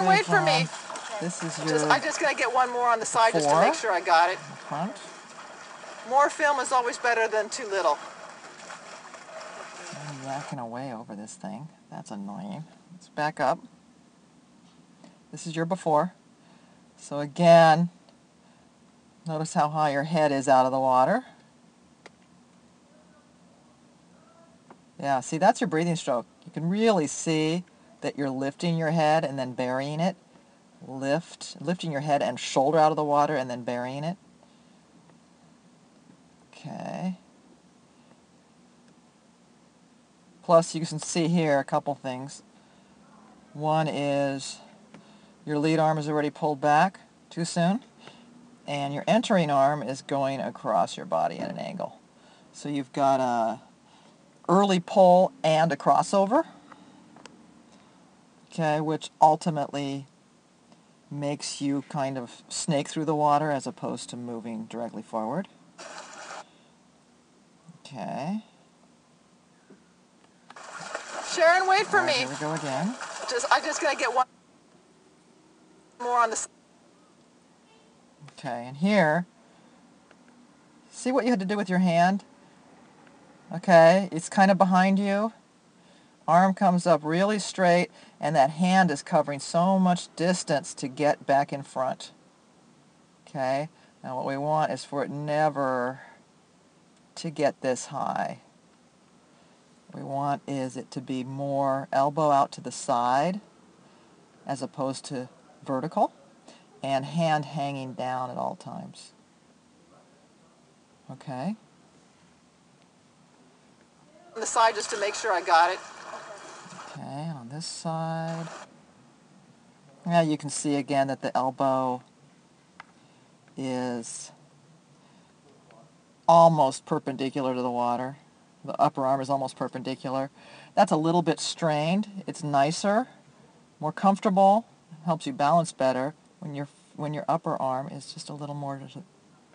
Sharon, wait for me. This is your Just, I just gotta get one more on the side just to make sure I got it. front. More film is always better than too little. I'm yakking away over this thing. That's annoying. Let's back up. This is your before. So again, notice how high your head is out of the water. Yeah, see, that's your breathing stroke. You can really see that you're lifting your head and then burying it. Lift, lifting your head and shoulder out of the water and then burying it. Okay. Plus, you can see here a couple things. One is your lead arm is already pulled back too soon, and your entering arm is going across your body at an angle. So you've got a early pull and a crossover, okay, which ultimately makes you kind of snake through the water as opposed to moving directly forward. Okay. Sharon, wait for right, me. Here we go again. Just, I'm just gotta get one more on the. Okay, and here, see what you had to do with your hand? Okay, it's kind of behind you. Arm comes up really straight, and that hand is covering so much distance to get back in front. Okay, now what we want is for it never to get this high. What we want is it to be more elbow out to the side as opposed to vertical and hand hanging down at all times. Okay? On the side just to make sure I got it. Okay, and on this side. Now you can see again that the elbow is almost perpendicular to the water. The upper arm is almost perpendicular. That's a little bit strained. It's nicer, more comfortable, helps you balance better when your when your upper arm is just a little more to,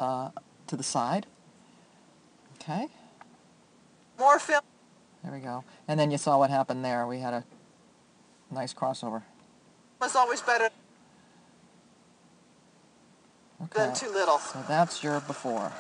uh, to the side. Okay, More film there we go. And then you saw what happened there. We had a nice crossover. is always better Okay, than too little. so that's your before.